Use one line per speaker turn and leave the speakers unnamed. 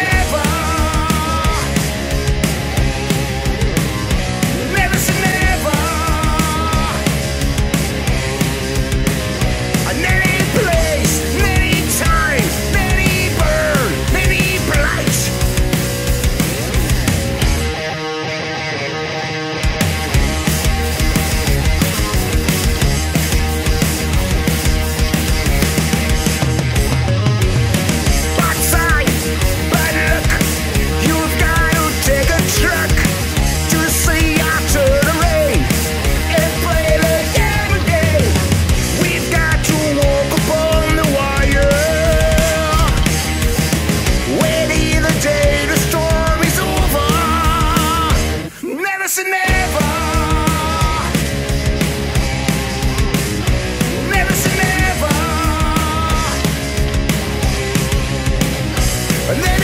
never And then